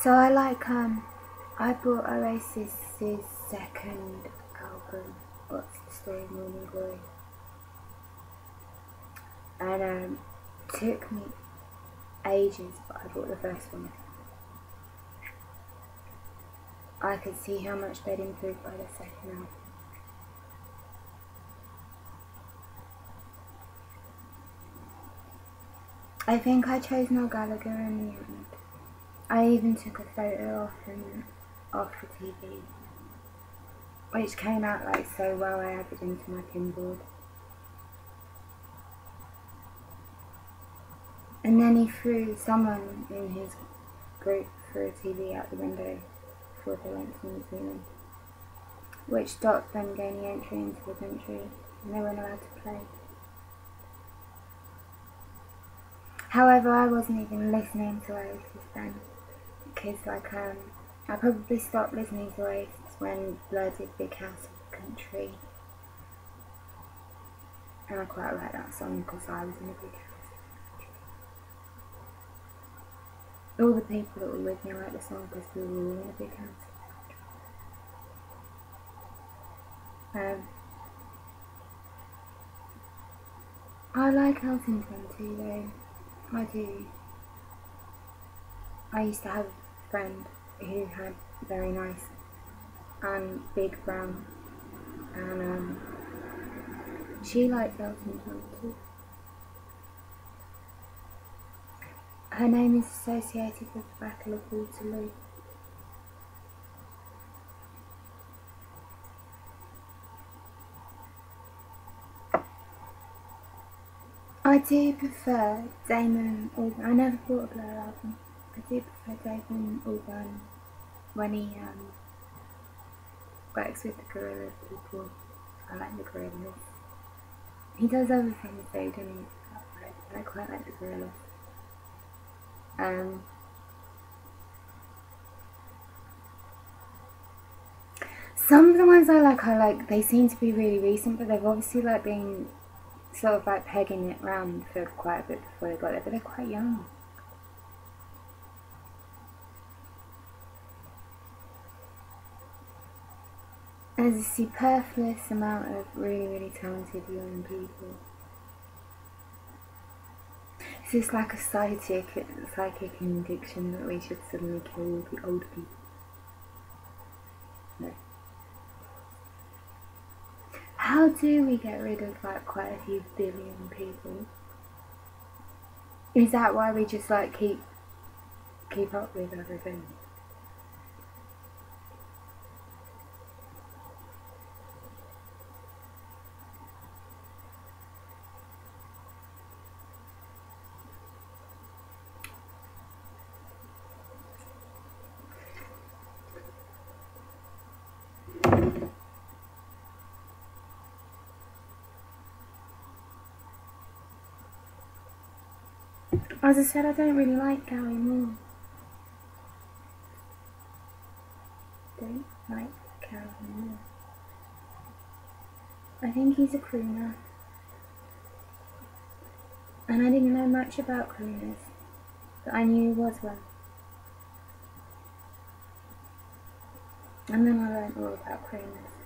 So I like um I bought Oasis's second album, What's the Story Morning Glory. And um took me ages but I bought the first one. I could see how much they'd improved by the second album. I think I chose Noel Gallagher in the end. I even took a photo of him off the TV, which came out like so well I added into my pinboard. And then he threw someone in his group through a TV out the window before they went to New Zealand, which stopped them gaining entry into the country and they weren't allowed to play. However, I wasn't even listening to Oasis then, because like um, I probably stopped listening to Oasis when Blur did Big House of the Country, and I quite like that song because I was in a big house. All the people that were with me like the song because we were all in a big house. Um, I like Elton John too though. I do. I used to have friend who had very nice and big brown and um, she liked Elton John too. Her name is associated with the Battle of Waterloo. I do prefer Damon. I never bought a Blur album. I do prefer Damon Albarn when he works with the gorilla people. I like the Gorillaz. He does other things though, doesn't he? I quite like the Gorillaz. Um, some of the ones I like, I like. They seem to be really recent, but they've obviously like been sort of like pegging it round for quite a bit before they got there, but they're quite young. There's a superfluous amount of really, really talented young people. Is this like a psychic, psychic addiction that we should suddenly kill all the old people? No. How do we get rid of like quite a few billion people? Is that why we just like keep keep up with everything? As I said, I don't really like Gary Moore. Don't like Gary Moore. I think he's a crooner. And I didn't know much about crooners, but I knew he was one. And then I learned all about crooners.